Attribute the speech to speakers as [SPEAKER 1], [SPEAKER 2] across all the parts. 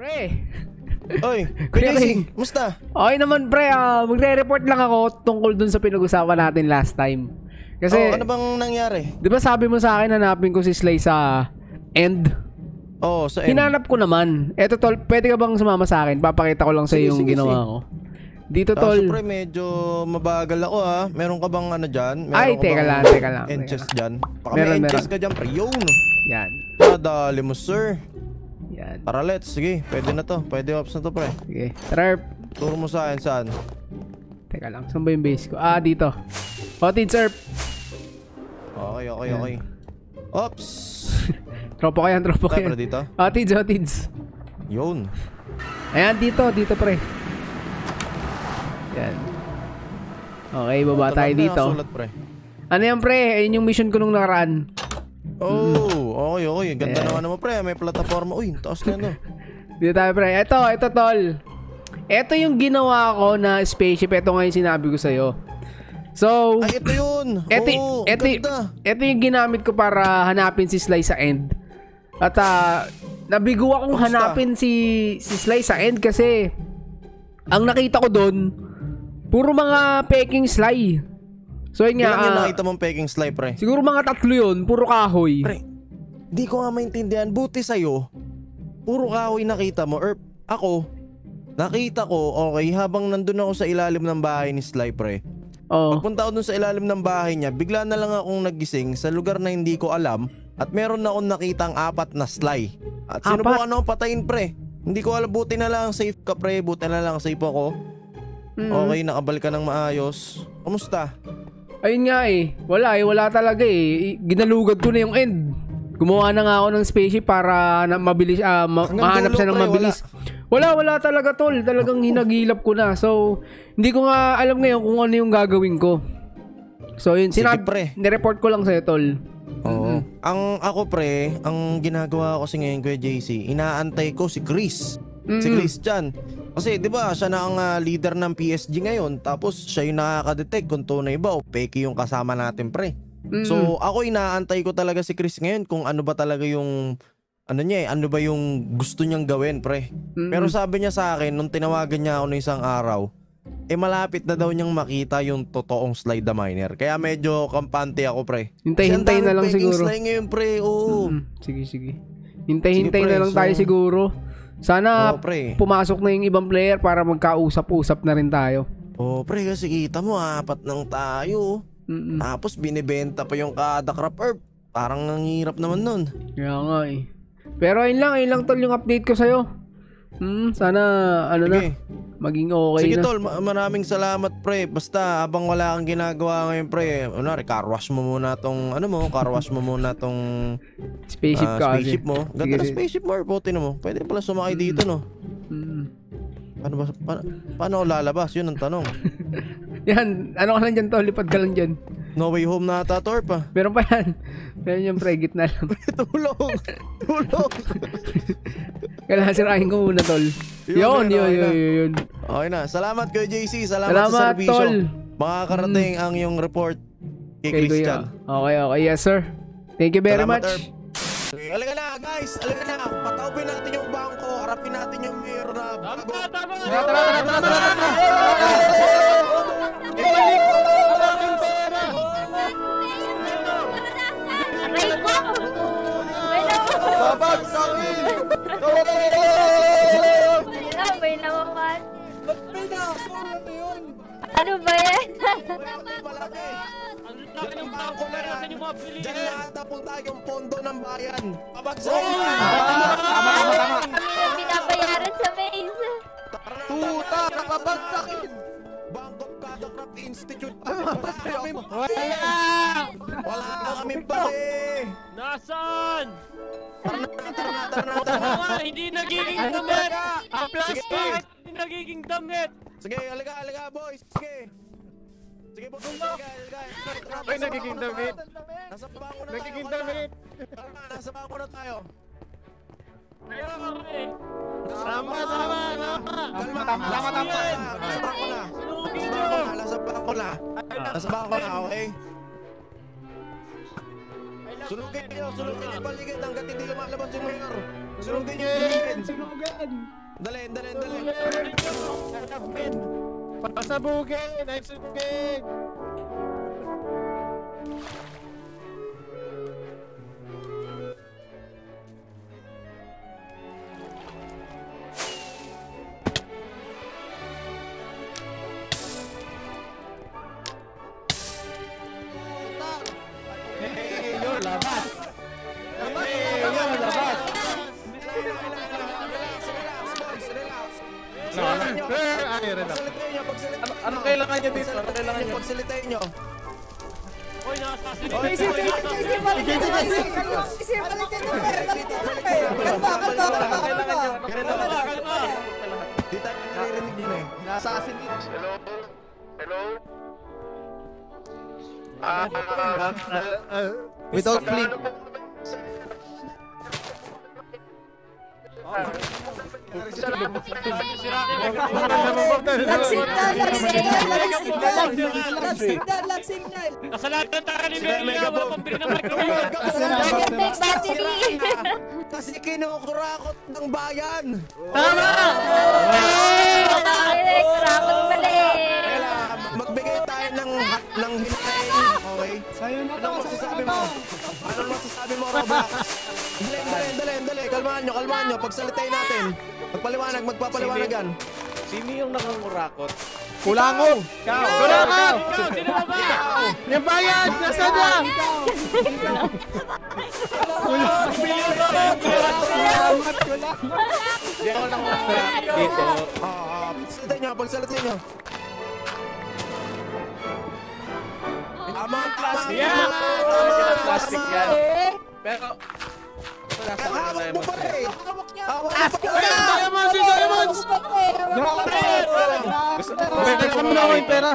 [SPEAKER 1] Pre!
[SPEAKER 2] Oy. Casey, musta?
[SPEAKER 1] Okay naman pre, ah, magre-report lang ako tungkol dun sa pinag-usapan natin last time. Kasi,
[SPEAKER 2] oh, ano bang nangyari?
[SPEAKER 1] di ba sabi mo sa akin hanapin ko si Slay sa end?
[SPEAKER 2] Oh, sa end.
[SPEAKER 1] Hinanap ko naman. Eto tol, pwede ka bang sumama sa akin? Papakita ko lang sa
[SPEAKER 2] Sige,
[SPEAKER 1] yung
[SPEAKER 2] sige,
[SPEAKER 1] ginawa
[SPEAKER 2] sige.
[SPEAKER 1] ko. Dito
[SPEAKER 2] Ah,
[SPEAKER 1] tol.
[SPEAKER 2] pre, medyo mabagal ako ha. Meron ka bang ano dyan? Meron
[SPEAKER 1] Ay,
[SPEAKER 2] ka
[SPEAKER 1] teka
[SPEAKER 2] bang
[SPEAKER 1] lang, teka lang, teka
[SPEAKER 2] Enches dyan? Baka
[SPEAKER 1] Meron,
[SPEAKER 2] may enches
[SPEAKER 1] meron.
[SPEAKER 2] ka dyan, pre. Yun.
[SPEAKER 1] Yan.
[SPEAKER 2] Nadali mo, sir. Tara, let's. Sige, pwede na to. Pwede ops na to, pre.
[SPEAKER 1] Sige. Tara,
[SPEAKER 2] Turo mo sa akin saan.
[SPEAKER 1] teka lang. Saan ba yung base ko? Ah, dito. Hotid sir.
[SPEAKER 2] Okay, okay,
[SPEAKER 1] Ayan.
[SPEAKER 2] okay. Ops!
[SPEAKER 1] Tropo ka yan, tropo
[SPEAKER 2] Tayo, pre,
[SPEAKER 1] yan.
[SPEAKER 2] dito.
[SPEAKER 1] Hotids, hotids.
[SPEAKER 2] Yun.
[SPEAKER 1] Ayan, dito, dito pre. Yan. Okay, baba tayo
[SPEAKER 2] na
[SPEAKER 1] dito.
[SPEAKER 2] nakasulat, pre.
[SPEAKER 1] Ano yan pre? Ayun yung mission ko nung nakaraan.
[SPEAKER 2] Oh, okay, okay. Ganda
[SPEAKER 1] Ayan.
[SPEAKER 2] naman naman, pre. May plataforma. Uy, taas na no.
[SPEAKER 1] Dito tayo pre. Ito, ito tol. Ito yung ginawa ko na spaceship. Ito nga yung sinabi ko sa'yo. So,
[SPEAKER 2] Ay, ito yun.
[SPEAKER 1] ito,
[SPEAKER 2] oh,
[SPEAKER 1] ito,
[SPEAKER 2] ganda.
[SPEAKER 1] ito yung ginamit ko para hanapin si Sly sa end. At ah, nabigo akong
[SPEAKER 2] Kamusta?
[SPEAKER 1] hanapin si, si Sly sa end kasi ang nakita ko doon, puro mga peking Sly. So yun nga,
[SPEAKER 2] Ilan yung
[SPEAKER 1] ah,
[SPEAKER 2] nakita mong peking slide, pre?
[SPEAKER 1] siguro mga tatlo yun, puro kahoy.
[SPEAKER 2] Pre, di ko nga maintindihan. Buti sa'yo, puro kahoy nakita mo. Or ako, nakita ko, okay, habang nandun ako sa ilalim ng bahay ni Sly, pre.
[SPEAKER 1] Oh.
[SPEAKER 2] Pagpunta ko dun sa ilalim ng bahay niya, bigla na lang akong nagising sa lugar na hindi ko alam at meron na akong nakitang apat na Sly. At sino
[SPEAKER 1] Apat?
[SPEAKER 2] po ano patayin, pre? Hindi ko alam, buti na lang safe ka, pre. Buti na lang safe ako.
[SPEAKER 1] Mm.
[SPEAKER 2] Okay, nakabalik ka ng maayos. Kamusta?
[SPEAKER 1] Ayun nga eh. Wala eh. Wala talaga eh. Ginalugad ko na yung end. Gumawa na nga ako ng spaceship para na mabilis, ah, ma-
[SPEAKER 2] Hanggang
[SPEAKER 1] mahanap
[SPEAKER 2] dulo,
[SPEAKER 1] siya ng
[SPEAKER 2] pre,
[SPEAKER 1] mabilis. Wala. wala, talaga tol. Talagang hinagilap ko na. So, hindi ko nga alam ngayon kung ano yung gagawin ko. So, yun.
[SPEAKER 2] Sige,
[SPEAKER 1] Sinab-
[SPEAKER 2] pre.
[SPEAKER 1] Nireport ko lang sa'yo, tol.
[SPEAKER 2] Oo. Ang ako pre, ang ginagawa ko kasi ngayon Kuya JC, inaantay ko si Chris. Si
[SPEAKER 1] Mm-mm.
[SPEAKER 2] Christian. Kasi 'di ba, siya na ang ah, leader ng PSG ngayon, tapos siya yung nakaka-detect kung tunay ba o peke yung kasama natin, pre.
[SPEAKER 1] Mm-mm.
[SPEAKER 2] So, ako inaantay ko talaga si Chris ngayon kung ano ba talaga yung ano niya eh, ano ba yung gusto niyang gawin, pre.
[SPEAKER 1] Mm-mm.
[SPEAKER 2] Pero sabi niya sa akin nung tinawagan niya ako ng isang araw, eh malapit na daw niyang makita yung totoong slide the miner. Kaya medyo kampante ako, pre.
[SPEAKER 1] Hintay-hintay na lang siguro.
[SPEAKER 2] Slide ngayon, pre. Oo.
[SPEAKER 1] Mm, sige, sige. Hintay-hintay na lang
[SPEAKER 2] so-
[SPEAKER 1] tayo siguro. Sana
[SPEAKER 2] Oo, pre.
[SPEAKER 1] pumasok na yung ibang player para magkausap-usap na rin tayo.
[SPEAKER 2] Oh, pre, kasi kita mo, apat lang tayo.
[SPEAKER 1] Mm-mm.
[SPEAKER 2] Tapos binibenta pa yung kada crop herb. Parang ang hirap naman nun.
[SPEAKER 1] Kaya nga eh. Pero ayun lang, ayun lang tol yung update ko sa'yo. Hmm, sana ano
[SPEAKER 2] Sige.
[SPEAKER 1] Maging okay
[SPEAKER 2] Sige
[SPEAKER 1] na.
[SPEAKER 2] tol, ma- maraming salamat pre. Basta habang wala kang ginagawa ngayon pre, ano, car wash mo muna tong ano mo, car wash mo muna tong
[SPEAKER 1] Spaceship ka
[SPEAKER 2] spaceship mo. Ganda
[SPEAKER 1] Sige,
[SPEAKER 2] ng
[SPEAKER 1] sige.
[SPEAKER 2] spaceship mo, puti na mo. Pwede pala sumakay dito no.
[SPEAKER 1] Mm.
[SPEAKER 2] Paano ba paano, paano ako lalabas? Yun ang tanong.
[SPEAKER 1] Yan, ano ka lang dyan tol, lipad ka lang dyan.
[SPEAKER 2] No way home na ata torp ah.
[SPEAKER 1] Meron pa yan. Meron yung pre, gitna lang.
[SPEAKER 2] Tulong! Tulong!
[SPEAKER 1] Kailangan sirahin ko muna tol. Yun,
[SPEAKER 2] Yun,
[SPEAKER 1] yun,
[SPEAKER 2] yun,
[SPEAKER 1] yun.
[SPEAKER 2] Okay na. Salamat kay JC. Salamat, sa
[SPEAKER 1] Salamat
[SPEAKER 2] serbisyo.
[SPEAKER 1] tol.
[SPEAKER 2] Makakarating ang iyong report kay
[SPEAKER 1] Kay
[SPEAKER 2] Christian.
[SPEAKER 1] Kuya. Okay, okay. Yes sir. Thank you very
[SPEAKER 2] Salamat,
[SPEAKER 1] much.
[SPEAKER 2] Herb. Okay, Alika na guys, alika na. Pataupin natin yung bangko. Harapin natin yung mayor na bago.
[SPEAKER 3] Tama!
[SPEAKER 1] Tara, tara, tara, tara,
[SPEAKER 4] Aray Hello!
[SPEAKER 2] Babagsakin!
[SPEAKER 4] Hello, may nawakan. Ano ba yan?
[SPEAKER 2] Malaki.
[SPEAKER 3] Ang laki ng bangko na natin yung mga
[SPEAKER 2] Diyan
[SPEAKER 3] bilihin.
[SPEAKER 2] nakatapon tayo yung pondo ng bayan. Babagsakin!
[SPEAKER 4] Binabayaran sa maze.
[SPEAKER 2] Tuta! Nakabagsakin! Bank of Catacraft Institute. Wala kami Wala na kami pare!
[SPEAKER 3] Nasaan?
[SPEAKER 2] Tara na, tara na, tara na, tara na.
[SPEAKER 3] Hindi nagiging damit! Ang plastic!
[SPEAKER 2] Sige.
[SPEAKER 3] Hindi nagiging damit!
[SPEAKER 2] Sige, alika, alika, boys. Sige. Sige, boys. Sige, alika.
[SPEAKER 5] Ay, nagiging damit.
[SPEAKER 2] Nasa bangko na
[SPEAKER 5] Nagiging
[SPEAKER 2] tayo.
[SPEAKER 5] damit.
[SPEAKER 2] Tara na, nasa bangko na tayo.
[SPEAKER 3] Tama, tama, tama.
[SPEAKER 2] Kalma, tama, tama, tama. Nasa bangko na.
[SPEAKER 3] Sunugin nyo!
[SPEAKER 2] bangko na, nasa bangko na. Okay? Sunugin niyo, sunugin niyo paligid hanggat hindi lumalabas yung mayor. Sunugin nyo yung Sunugan. Dali, dali, dali.
[SPEAKER 5] Pasabugin! I'm sunugin! Labas! Labas!
[SPEAKER 2] Relax, relax, boys, relax.
[SPEAKER 5] No? Ay, relax. Ano, ano kailangan nyo dito? Ano kailangan nyo?
[SPEAKER 2] Pagsalitain
[SPEAKER 3] Isip,
[SPEAKER 2] sige,
[SPEAKER 3] isip,
[SPEAKER 2] sige,
[SPEAKER 3] isip,
[SPEAKER 2] sige,
[SPEAKER 3] isip,
[SPEAKER 2] sige,
[SPEAKER 3] isip.
[SPEAKER 2] sige,
[SPEAKER 5] Ano kailangan nyo? Ano kailangan nyo?
[SPEAKER 3] Kalma, kalma.
[SPEAKER 2] Di tayo naririnig yun eh.
[SPEAKER 5] Nasa asin dito.
[SPEAKER 6] Hello? Hello?
[SPEAKER 5] Ah,
[SPEAKER 6] Ah,
[SPEAKER 5] Without flip.
[SPEAKER 3] Si Rocky, Kasalanan tayo ni Melia, wala pang ng microwave.
[SPEAKER 4] Take battery.
[SPEAKER 2] Kasi kinukurakot ng bayan.
[SPEAKER 4] Ay, Rakot pala eh.
[SPEAKER 2] Anong masasabi mo, Roblox? Dali, dali, dali, dali. Kalmahan nyo, kalmahan nyo. Pagsalitain natin. Magpaliwanag, magpapaliwanagan.
[SPEAKER 5] Sino yung nangangurakot?
[SPEAKER 2] Kulango!
[SPEAKER 5] Kulango!
[SPEAKER 3] Ikaw, sino ba ba?
[SPEAKER 5] Yung bayan! Nasaan na? Hindi ako nangangurakot dito.
[SPEAKER 2] Ah, pagsalitain nyo, pagsalitain nyo. Pa
[SPEAKER 5] Ay,
[SPEAKER 2] rin.
[SPEAKER 5] Diamonds! Yung Diamonds! Gusto Bigyan ko muna ako yung pera.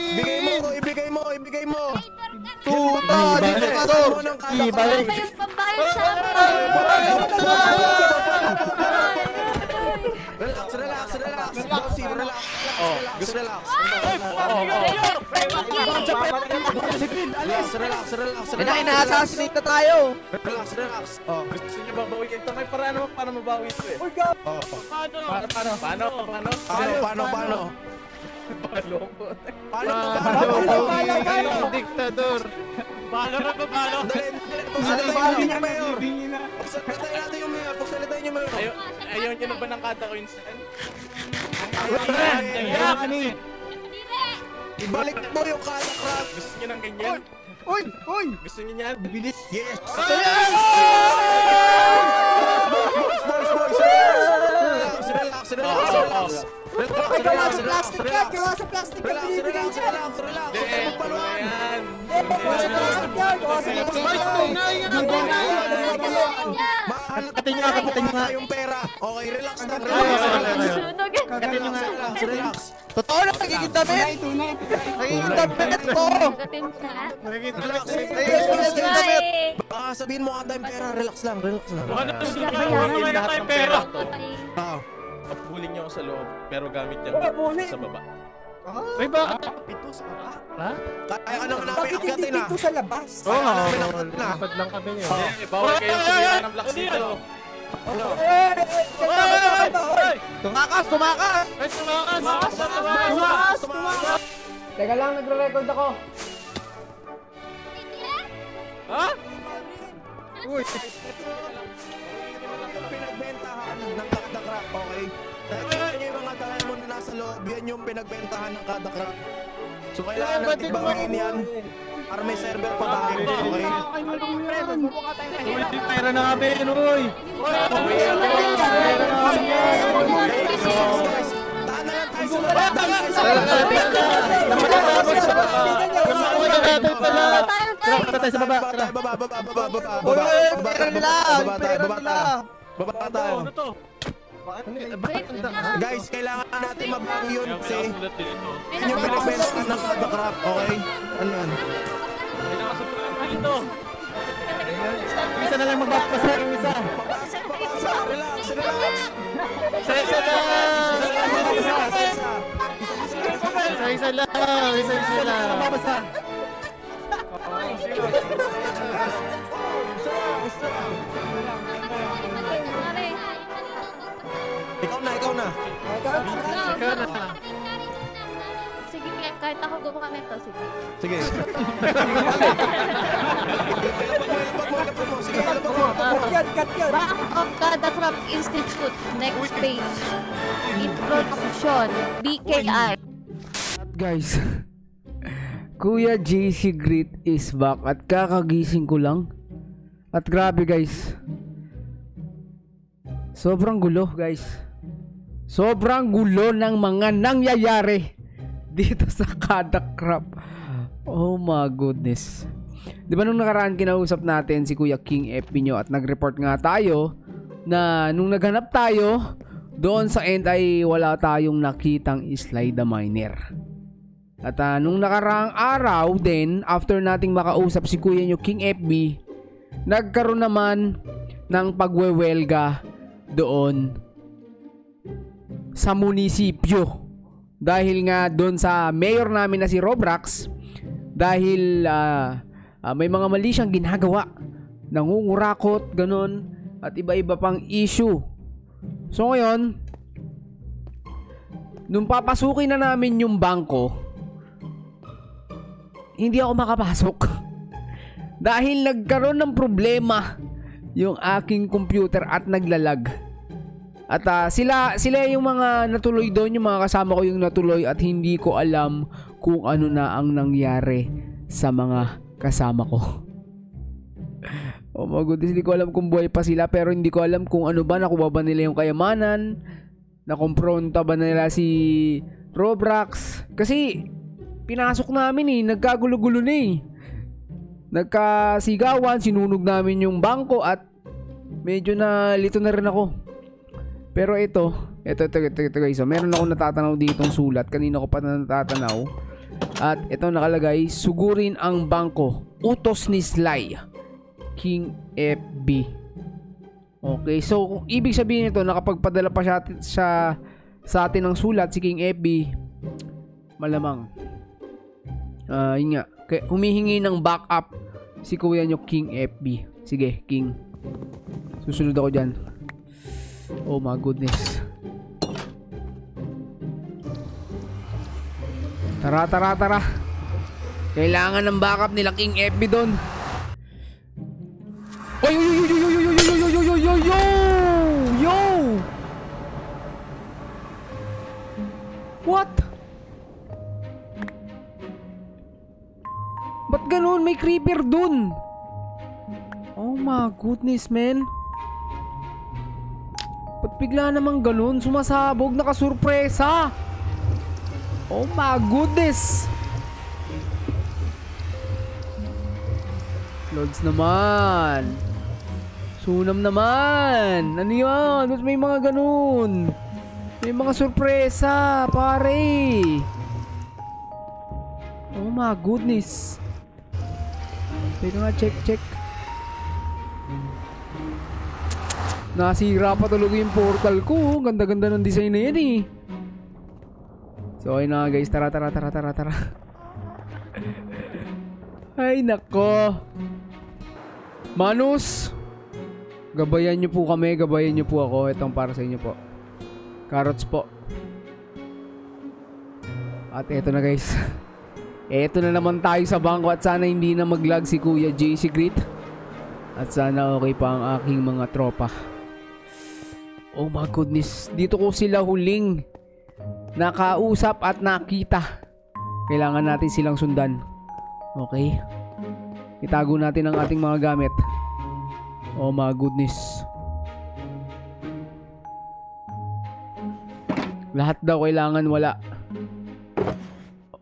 [SPEAKER 2] Ibigay mo, ibigay mo, ibigay mo.
[SPEAKER 5] Tuta! Dito ka to!
[SPEAKER 2] Ibigay mo ng kada
[SPEAKER 4] Ano ba yung pambayad sa amin?
[SPEAKER 2] Relax, relax, relax. Bossy, relax, relax, relax, relax. Relax, relax, relax, relax.
[SPEAKER 5] ina-assassinate na tayo!
[SPEAKER 2] Relax, relax. Oh,
[SPEAKER 5] Gusto niyo babawiin ito? May paraan naman para mabawi ito eh.
[SPEAKER 2] oh.
[SPEAKER 3] Paano?
[SPEAKER 5] Paano, paano? Paano? Paano?
[SPEAKER 2] Paano, paano, paano?
[SPEAKER 5] Paano?
[SPEAKER 2] Paano,
[SPEAKER 5] Paano?
[SPEAKER 2] paano?
[SPEAKER 5] Diktador!
[SPEAKER 3] Paano na ba, paano?
[SPEAKER 2] Pagsalitain natin yung mayor. Natin yung mayor, pagsalitain yung mayor.
[SPEAKER 5] Ayaw, niyo na ba ng kada coins?
[SPEAKER 3] Ayan.
[SPEAKER 2] Ibalik mo yung kada crap.
[SPEAKER 5] Gusto niyo ng ganyan?
[SPEAKER 2] Uy, uy.
[SPEAKER 5] Gusto niyo niyan? Bilis!
[SPEAKER 2] Yes. Boys, boys, boys. Relax, relax, relax, relax. Relax, relax, relax, relax.
[SPEAKER 7] Gawa sa plastic
[SPEAKER 2] Relax, relax, relax, relax.
[SPEAKER 5] Hindi!
[SPEAKER 2] Huwag kang paluan.
[SPEAKER 5] Ayan!
[SPEAKER 7] Gawa sa plastic yan! Gawa sa
[SPEAKER 2] Mahal kapatin nyo nga, kapatin nyo nga. yung pera. Okay, relax na, relax.
[SPEAKER 5] Ay,
[SPEAKER 2] relax.
[SPEAKER 4] Sunog eh.
[SPEAKER 2] Relax.
[SPEAKER 5] Totoo na nagiging damit! Nagiging damit ko!
[SPEAKER 4] Gatin na.
[SPEAKER 2] Relax.
[SPEAKER 4] Ay.
[SPEAKER 2] Baka sabihin mo kanta yung pera, relax lang, relax lang.
[SPEAKER 3] Baka na ka tayong
[SPEAKER 5] ng
[SPEAKER 3] pera.
[SPEAKER 5] to,
[SPEAKER 4] Ay.
[SPEAKER 2] Ah.
[SPEAKER 5] papulin niyo ako sa loob, pero gamit yan sa baba.
[SPEAKER 3] Ay, ba?
[SPEAKER 2] Kaya ka naman namin
[SPEAKER 7] Bakit hindi
[SPEAKER 2] akyatin ah.
[SPEAKER 7] sa labas?
[SPEAKER 2] Kaya ka namin akyatin ah.
[SPEAKER 5] lang kami niyo. Hindi, bawal kayo sumiyan ng blocks dito.
[SPEAKER 3] Tumakas, tumakas! Ay, tumakas! Tumakas, tumakas!
[SPEAKER 2] Tumakas, tumakas.
[SPEAKER 1] Teka lang, nagre-record ako.
[SPEAKER 3] Ha?
[SPEAKER 2] Pinagbentahan ng mga diamond na nasa loob, yan yung pinagbentahan ng kada crack. So kailangan natin bawain yan para may server pa tayo, okay?
[SPEAKER 3] Uy, pera na kami, uy!
[SPEAKER 2] Guys, guys, tahan na lang tayo sa baba, tahan tayo sa baba.
[SPEAKER 4] Tayo, tayo.
[SPEAKER 2] sa baba. Baba, baba, baba, baba, baba, baba. Baba, pera nila, pera nila. Baba tayo.
[SPEAKER 3] Ano to?
[SPEAKER 2] Guys, kailangan natin mabawi yun kasi yun yung pinagbentahan ng crack, okay? Ano yan?
[SPEAKER 3] Dito.
[SPEAKER 5] Isa na lang magbapasa yung isa.
[SPEAKER 2] Relax, relax.
[SPEAKER 5] Isa isa lang! Isa isa lang! Isa isa lang!
[SPEAKER 7] Cut yan, cut yan.
[SPEAKER 4] Bank of Craft Institute, next page. Introduction, BKI.
[SPEAKER 1] At guys, Kuya JC Grit is back at kakagising ko lang. At grabe guys. Sobrang gulo guys. Sobrang gulo ng mga nangyayari dito sa kada crap. Oh my goodness. Di ba nung nakaraan kinausap natin si Kuya King F. nyo at nag-report nga tayo na nung naghanap tayo, doon sa end ay wala tayong nakitang slide the miner. At ah, nung nakaraang araw din, after nating makausap si Kuya nyo King FB, nagkaroon naman ng pagwewelga doon sa munisipyo. Dahil nga doon sa mayor namin na si Robrax, dahil ah, ah, may mga mali siyang ginagawa. Nangungurakot, ganun, at iba-iba pang issue. So ngayon, nung papasukin na namin yung bangko, hindi ako makapasok. Dahil nagkaroon ng problema yung aking computer at naglalag. At ah, sila sila yung mga natuloy doon, yung mga kasama ko yung natuloy at hindi ko alam kung ano na ang nangyari sa mga kasama ko. oh my goodness, hindi ko alam kung buhay pa sila pero hindi ko alam kung ano ba, nakuha ba nila yung kayamanan, nakompronta ba nila si Robrax. Kasi pinasok namin eh, nagkagulo-gulo na eh. Nagkasigawan, sinunog namin yung bangko at medyo na lito na rin ako. Pero ito, ito, ito, ito, ito guys. So, meron ako natatanaw ditong sulat. Kanina ko pa na natatanaw. At ito nakalagay, sugurin ang bangko. Utos ni Sly. King FB. Okay, so kung ibig sabihin nito, nakapagpadala pa siya, siya sa atin ng sulat si King FB. Malamang. Ah, yun nga. Kaya humihingi ng backup si kuya nyo King FB. Sige, King. Susunod ako dyan. Oh my goodness. Tara, tara, tara. Kailangan ng backup nila King FB doon. Oy, oy, oy, oy, oy, oy, oy, oy, oy, oy, oy, yo! Yo! What? Ba't ganun? May creeper dun. Oh my goodness, man. Ba't bigla namang ganun? Sumasabog, nakasurpresa. Oh my goodness. Loads naman. Sunam naman. Ano yan? Ba't may mga ganun? May mga surpresa, pare. Oh my goodness. Teka nga, check, check. Nasira pa talaga yung portal ko. Ganda-ganda ng design na yan eh. So, ayun na guys. Tara, tara, tara, tara, tara. Ay, nako. Manus! Gabayan nyo po kami. Gabayan nyo po ako. Itong para sa inyo po. Carrots po. At eto na guys. Eto na naman tayo sa bangko at sana hindi na maglag si Kuya JC Grit. At sana okay pa ang aking mga tropa. Oh my goodness. Dito ko sila huling nakausap at nakita. Kailangan natin silang sundan. Okay? Itago natin ang ating mga gamit. Oh my goodness. Lahat daw kailangan wala.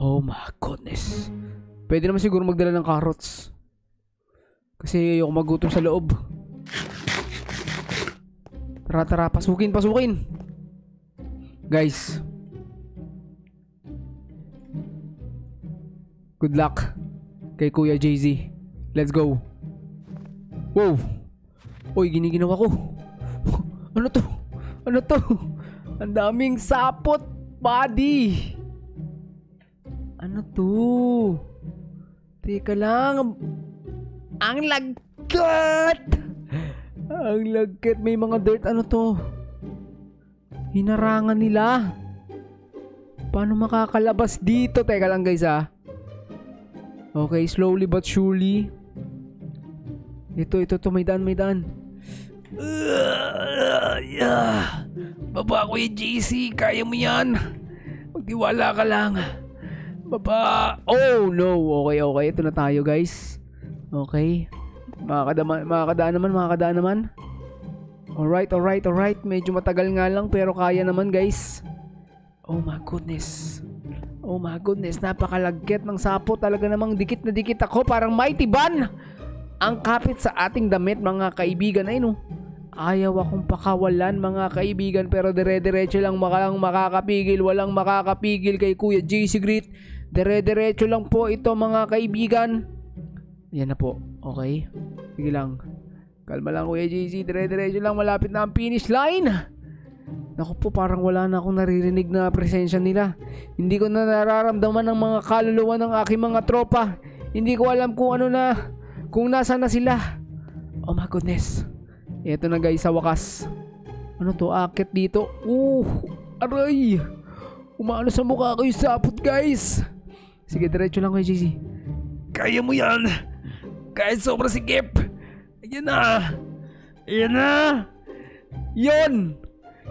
[SPEAKER 1] Oh my goodness. Pwede naman siguro magdala ng carrots. Kasi ayoko magutom sa loob. Tara, tara. Pasukin, pasukin. Guys. Good luck kay Kuya Jay-Z. Let's go. Wow. Uy, giniginawa ko. ano to? Ano to? Ang daming sapot, buddy. Ano to? Teka lang. Ang lagot! Ang lagkit. May mga dirt. Ano to? Hinarangan nila. Paano makakalabas dito? Teka lang guys ah. Okay, slowly but surely. Ito, ito, ito. May daan, may daan. Baba ko yung JC. Kaya mo yan. Magtiwala ka lang. Baba. Oh no. Okay, okay. Ito na tayo guys. Okay. Makakadama, makakadaan naman, makakadaan naman. Alright, alright, alright. Medyo matagal nga lang pero kaya naman guys. Oh my goodness. Oh my goodness. Napakalagkit ng sapo. Talaga namang dikit na dikit ako. Parang mighty ban. Ang kapit sa ating damit mga kaibigan. Ay no. Ayaw akong pakawalan mga kaibigan pero dire-diretso lang makalang makakapigil. Walang makakapigil kay Kuya JC Grit. Dire-diretso lang po ito mga kaibigan. Yan na po. Okay. Sige lang. Kalma lang Kuya JC. Dire-diretso lang. Malapit na ang finish line. Naku po, parang wala na akong naririnig na presensya nila. Hindi ko na nararamdaman ng mga kaluluwa ng aking mga tropa. Hindi ko alam kung ano na, kung nasa na sila. Oh my goodness. Ito na guys sa wakas. Ano to? Akit dito. Uh, aray. Umaano sa mukha ko yung sapot guys. Sige, diretso lang kayo, JC. Kaya mo yan. Kahit sobra sigip. Ayan na. Ayan na. Yon.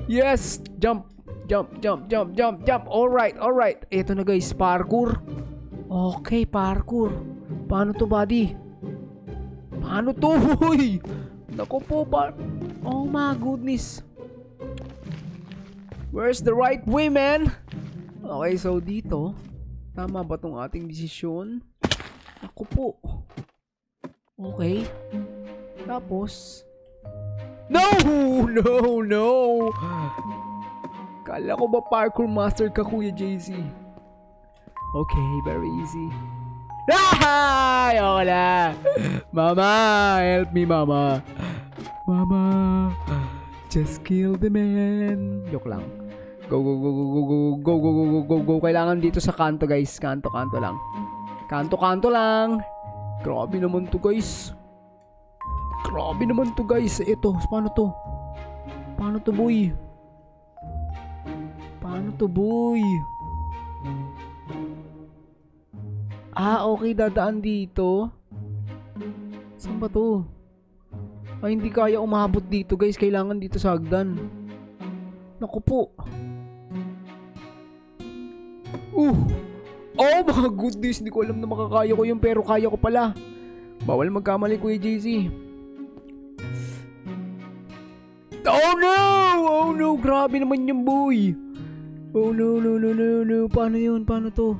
[SPEAKER 1] Yes. Jump. Jump, jump, jump, jump, jump. Alright, alright. Ito na guys, parkour. Okay, parkour. Paano to, buddy? Paano to, boy? Naku po, ba? Oh my goodness. Where's the right way, man? Okay, so dito, tama ba tong ating desisyon? Naku po. Okay. Tapos, No! No! No! Kala ko ba parkour master ka, Kuya JC? Okay, very easy. Ah! Ayoko na. Mama, help me, mama. Mama, just kill the man. Joke lang. Go, go, go, go, go, go, go, go, go, go, go, go. Kailangan dito sa kanto, guys. Kanto, kanto lang. Kanto, kanto lang. Grabe naman to, guys. Grabe naman to guys. Ito, paano to? Paano to boy? Paano to boy? Ah, okay. Dadaan dito. Saan ba to? Ay, hindi kaya umabot dito guys. Kailangan dito sa hagdan. Naku po. Uh! Oh my goodness. Hindi ko alam na makakaya ko yun pero kaya ko pala. Bawal magkamali Kuya JC. Oh no! Oh no! Grabe naman yung boy! Oh no, no, no, no, no. Paano yun? Paano to?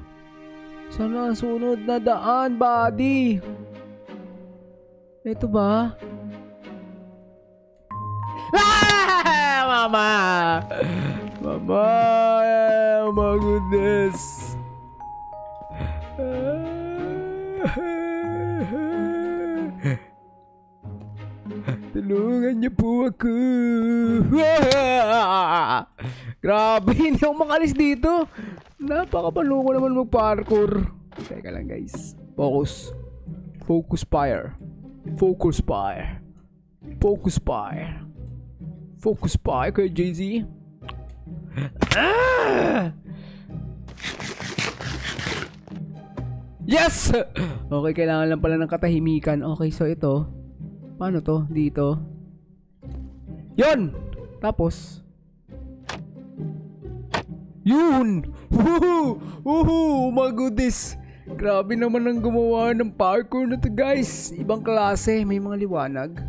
[SPEAKER 1] Sana sunod na daan, buddy. Ito ba? Ah! Mama! Mama! Oh my goodness! Tulungan niyo po ako. Grabe, hindi ako makalis dito. Napakabaloko naman mag-parkour. Teka lang guys. Focus. Focus fire. Focus fire. Focus fire. Focus fire kay Jay-Z. Ah! Yes! Okay, kailangan lang pala ng katahimikan. Okay, so ito. Paano to? Dito. Yon! Tapos. Yun! Woohoo! Woohoo! Oh my goodness! Grabe naman ang gumawa ng parkour na to guys. Ibang klase. May mga liwanag.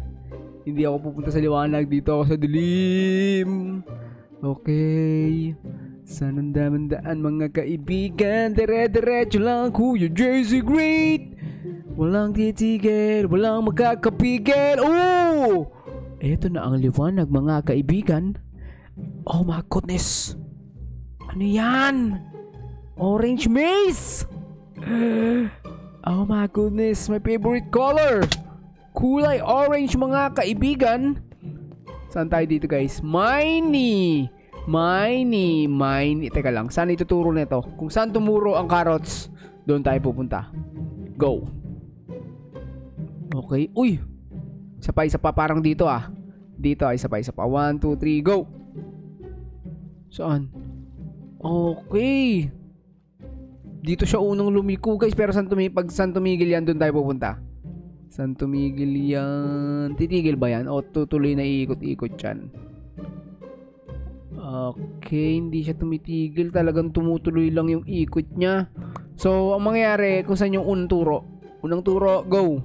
[SPEAKER 1] Hindi ako pupunta sa liwanag. Dito ako sa dilim. Okay. Sanang damandaan mga kaibigan. Dire-diretso lang Kuya JC Great. Walang titigil, walang magkakapigil. Oh! Ito na ang liwanag mga kaibigan. Oh my goodness. Ano yan? Orange maze! Oh my goodness, my favorite color. Kulay orange mga kaibigan. Saan tayo dito guys? Miney! Miney, Miney. Teka lang, saan ituturo nito? Kung saan tumuro ang carrots, doon tayo pupunta. Go! Okay. Uy! Isa pa, isa pa parang dito ah. Dito, isa pa, isa pa. 1, 2, 3, go! Saan? Okay. Dito siya unang lumiko guys. Pero saan tumigil? Pag saan tumigil yan, doon tayo pupunta. Saan tumigil yan? Titigil ba yan? O tutuloy na iikot-ikot yan? Okay, hindi siya tumitigil. Talagang tumutuloy lang yung ikot niya. So, ang mangyayari, kung saan yung unang turo? Unang turo, go!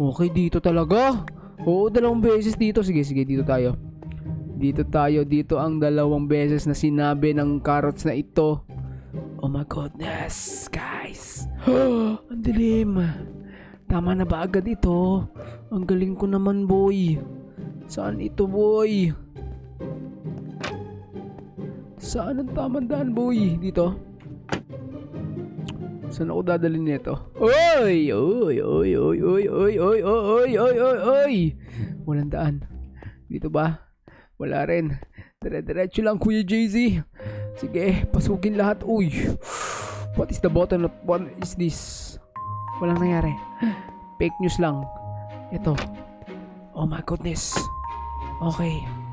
[SPEAKER 1] Okay, dito talaga. Oo, dalawang beses dito. Sige, sige, dito tayo. Dito tayo. Dito ang dalawang beses na sinabi ng carrots na ito. Oh my goodness, guys. ang dilim. Tama na ba agad ito? Ang galing ko naman, boy. Saan ito, boy? Saan ang tamang daan, boy? Dito? Saan ako dadalhin nito? Oy! Oy! Oy! Oy! Oy! Oy! Oy! Oy! Oy! Oy! Oy! Walang daan. Dito ba? Wala rin. Dire-diretso lang, Kuya JZ. Sige, pasukin lahat. Uy! What is the button of... What is this? Walang nangyari. Fake news lang. Ito. Oh my goodness. Okay.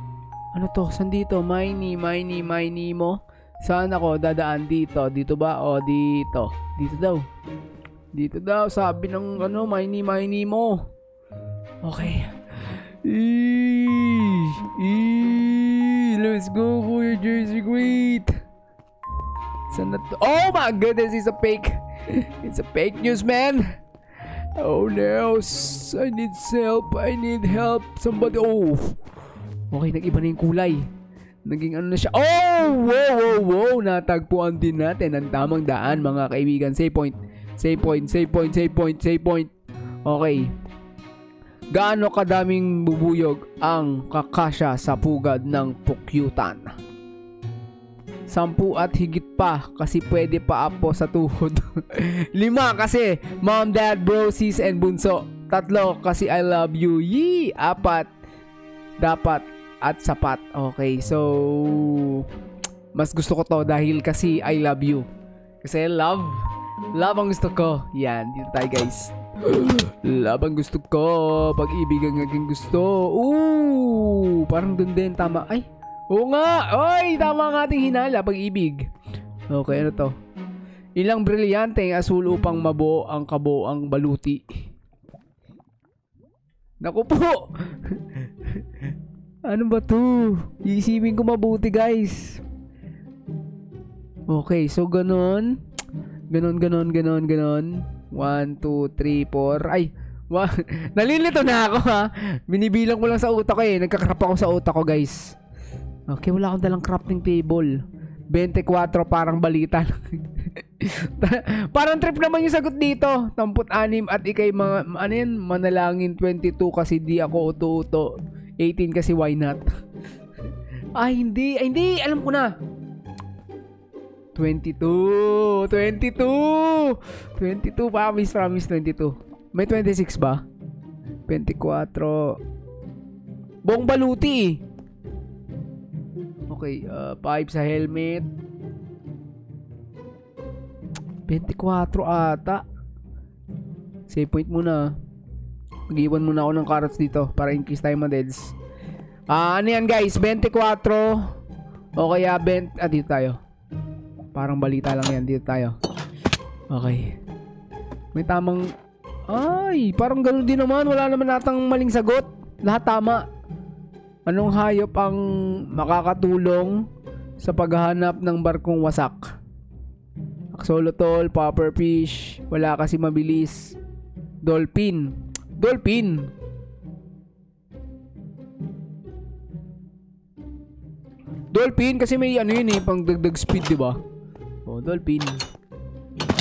[SPEAKER 1] Ano to? Saan dito? Miney, miney, miney mo? Saan ako dadaan dito? Dito ba? O dito? Dito daw. Dito daw. Sabi ng ano, miney, miney mo. Okay. Eee, eee, let's go, Kuya Jersey Great. Saan na to? Oh my goodness, it's a fake. It's a fake news, man. Oh no, I need help. I need help. Somebody. Oh. Okay, nag-iba na yung kulay. Naging ano na siya. Oh! Wow, wow, wow. Natagpuan din natin ang tamang daan, mga kaibigan. Save point. Save point, save point, save point, save point. Okay. Gaano kadaming bubuyog ang kakasya sa pugad ng pukyutan? Sampu at higit pa kasi pwede pa apo sa tuhod. Lima kasi mom, dad, bro, sis, and bunso. Tatlo kasi I love you. Yee! Apat dapat at sapat. Okay, so mas gusto ko to dahil kasi I love you. Kasi love, love ang gusto ko. Yan, dito tayo guys. love ang gusto ko. Pag-ibig ang aking gusto. Ooh, parang dun din. Tama. Ay, oo nga. Oy, tama ang ating hinala. Pag-ibig. Okay, ano to? Ilang brilyante ang asul upang mabuo ang kabuang baluti. Naku po! ano ba to? Iisipin ko mabuti guys. Okay, so ganon. Ganon, ganon, ganon, ganon. 1, 2, 3, 4. Ay, wa nalilito na ako ha. Binibilang ko lang sa utak ko eh. Nagkakrap ako sa utak ko guys. Okay, wala akong dalang crafting table. 24 parang balita parang trip naman yung sagot dito. Tamput anim at ikay mga, ano yan, manalangin 22 kasi di ako uto-uto. 18 kasi why not? Ay, hindi. Ay, hindi. Alam ko na. 22. 22. 22. Promise, promise 22. May 26 ba? 24. Buong baluti. Okay, uh, 5 sa helmet. 24 ata. Save point muna. Mag-iwan muna ako ng carrots dito para in case tayo madeds. Ah, ano yan guys? 24 o kaya 20 ah dito tayo. Parang balita lang yan dito tayo. Okay. May tamang ay, parang ganun din naman. Wala naman natang maling sagot. Lahat tama. Anong hayop ang makakatulong sa paghahanap ng barkong wasak? Axolotl, pufferfish, wala kasi mabilis. Dolphin. Dolphin. Dolphin kasi may ano yun eh, pang dagdag speed, di ba? Oh, dolphin.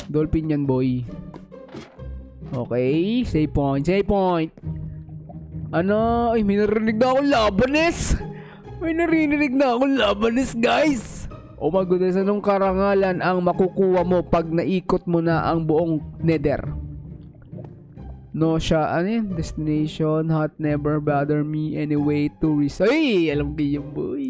[SPEAKER 1] Dolphin yan, boy. Okay, save point, save point. Ano? Ay, may narinig na akong labanes. May narinig na akong labanes, guys. Oh my goodness, anong karangalan ang makukuha mo pag naikot mo na ang buong nether? No siya, ano yun? Destination, hot, never bother me anyway, tourist. Ay, alam ko yun, boy.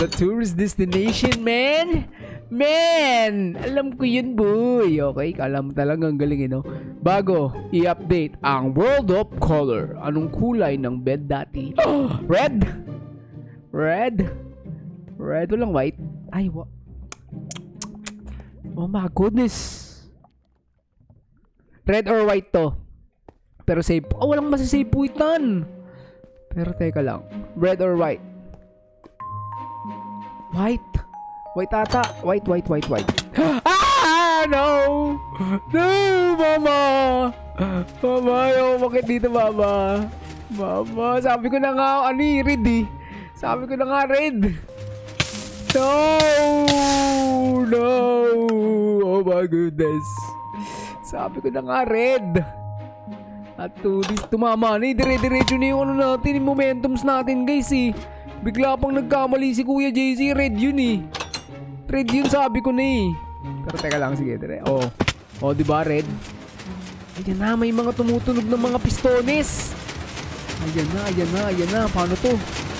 [SPEAKER 1] The tourist destination, man. Man! Alam ko yun, boy. Okay, kala mo talagang galing, eh, no? Bago, i-update ang World of Color. Anong kulay ng bed dati? Red! Red! Red, walang white. Ay, wa... Oh my goodness. Red or white to? Pero safe. Oh, walang masasave po itan. Pero teka lang. Red or white? White. White ata. White, white, white, white. Ah! No! No, mama! Mama, ayaw bakit dito, mama? Mama, sabi ko na nga, ano eh, red eh. Sabi ko na nga, red. No! No! Oh my goodness. Sabi ko na nga, red. At to this, tumama na eh. Dire-diretso na yung ano natin, yung momentums natin, guys eh. Bigla pang nagkamali si Kuya JC. Red yun eh. Red yun sabi ko na eh. Pero teka lang, sige. Dire. Oh. Oh, di ba red? Ayan na, may mga tumutunog ng mga pistones. Ayan na, ayan na, ayan na. Paano to?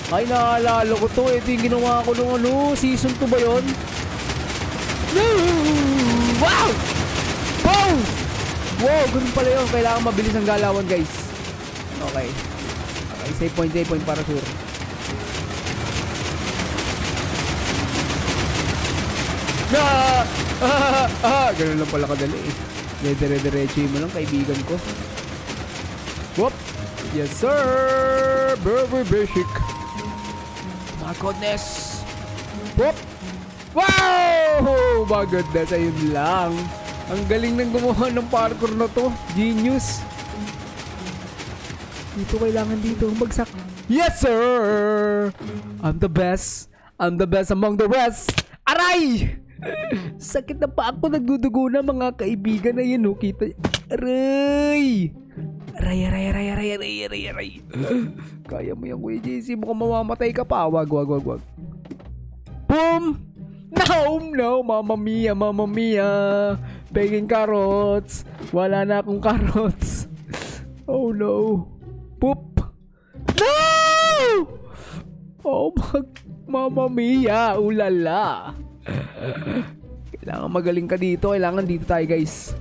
[SPEAKER 1] Ay, naalala ko to. Ito yung ginawa ko nung ano. Season 2 ba yun? No! Wow! Wow! Wow, ganun pala yun. Kailangan mabilis ang galawan, guys. Okay. Okay, save point, save point para sure. Na! Ah! Ah! Ganun lang pala kadali eh. Dire-diretso mo lang, kaibigan ko. Whoop! Yes, sir! Very basic. My goodness! Whoop! Wow! My goodness, ayun lang. Ang galing ng gumawa ng parkour na to. Genius. Dito kailangan dito. Bagsak. Yes, sir! I'm the best. I'm the best among the rest. Aray! Sakit na pa ako. Nagdudugo na mga kaibigan na yun. Oh. Kita. Aray! Aray, aray, aray, aray, aray, aray, aray. Kaya mo yan, Kuya JC. Mukhang mamamatay ka pa. Wag, wag, wag, wag. Boom! No, no, Mamma Mia, Mamma Mia. Begging carrots. Wala na akong carrots. Oh no. Poop. No! Oh, mag Mamma Mia. Ulala. Kailangan magaling ka dito. Kailangan dito tayo, guys.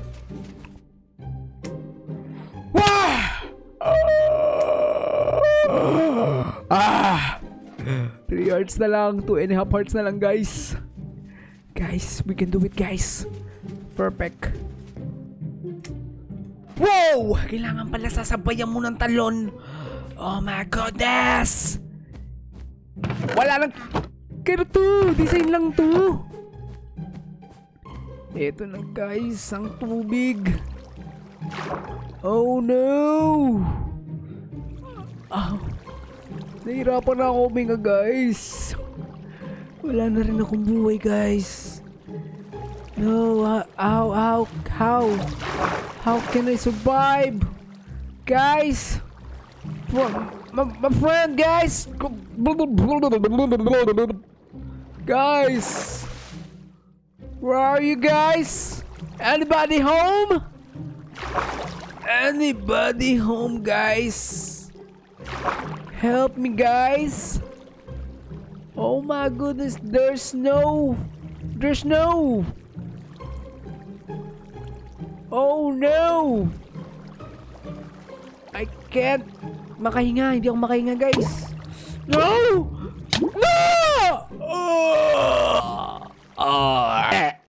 [SPEAKER 1] Wah! Ah! 3 hearts na lang. 2 and a half hearts na lang, guys. Guys, we can do it, guys. Perfect. Wow! Kailangan pala sasabayan mo ng talon. Oh my goodness! Wala lang... Kaya to! Design lang to! Ito na guys, ang tubig. Oh no! Ah, nahirapan na ako huminga guys. Wala na rin akong buhay guys. No, uh, how, how, how, how can I survive? Guys! My, my friend, guys! Guys! Where are you guys? Anybody home? Anybody home, guys? Help me, guys! Oh my goodness, there's no... There's no... Oh no! I can't makahinga. Hindi ako makahinga, guys. No! No! Oh! Oh,